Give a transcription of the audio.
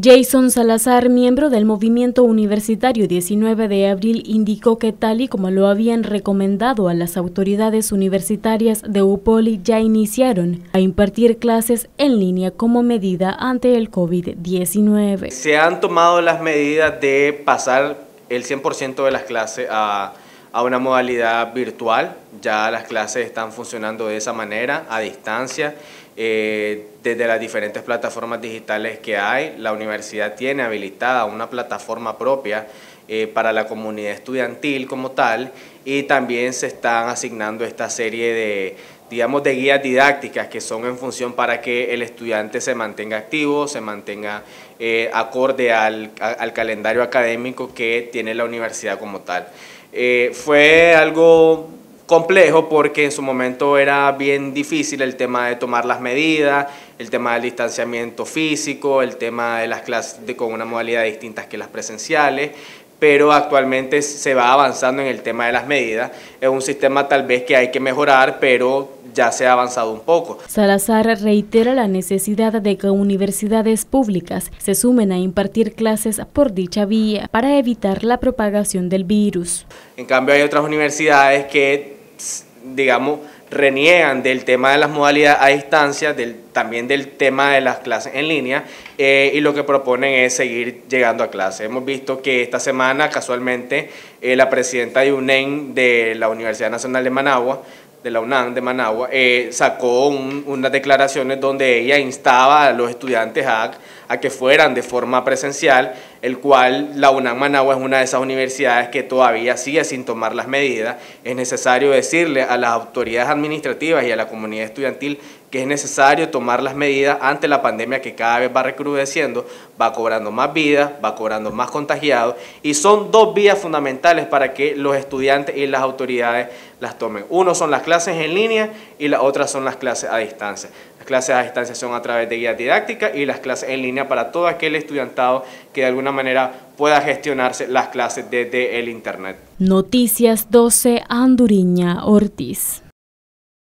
Jason Salazar, miembro del movimiento universitario 19 de abril, indicó que tal y como lo habían recomendado a las autoridades universitarias de UPOLI, ya iniciaron a impartir clases en línea como medida ante el COVID-19. Se han tomado las medidas de pasar el 100% de las clases a, a una modalidad virtual, ya las clases están funcionando de esa manera, a distancia eh, desde las diferentes plataformas digitales que hay. La universidad tiene habilitada una plataforma propia eh, para la comunidad estudiantil como tal y también se están asignando esta serie de digamos, de guías didácticas que son en función para que el estudiante se mantenga activo, se mantenga eh, acorde al, al, calendario académico que tiene la universidad como tal. fue algo complejo porque en su momento era bien difícil el tema de tomar las medidas, el tema del distanciamiento físico, el tema de las clases de, con una modalidad distinta que las presenciales, pero actualmente se va avanzando en el tema de las medidas. Es un sistema tal vez que hay que mejorar, pero ya se ha avanzado un poco. Salazar reitera la necesidad de que universidades públicas se sumen a impartir clases por dicha vía para evitar la propagación del virus. En cambio hay otras universidades que digamos, reniegan del tema de las modalidades a distancia, del, también del tema de las clases en línea, eh, y lo que proponen es seguir llegando a clase. Hemos visto que esta semana, casualmente, eh, la presidenta de UNEM de la Universidad Nacional de Managua de la UNAM de Managua, eh, sacó unas declaraciones donde ella instaba a los estudiantes a, a, que fueran de forma presencial, el cual la UNAM Managua es una de esas universidades que todavía sigue sin tomar las medidas. Es necesario decirle a las autoridades administrativas y a la comunidad estudiantil que es necesario tomar las medidas ante la pandemia que cada vez va recrudeciendo, va cobrando más vidas, va cobrando más contagiados y son dos vías fundamentales para que los estudiantes y las autoridades las tomen. Uno son las clases en línea y la otra son las clases a distancia. Las clases a distancia son a través de guías didácticas y las clases en línea para todo aquel estudiantado que de alguna manera pueda gestionarse las clases desde el Internet. Noticias 12 Anduriña Ortiz.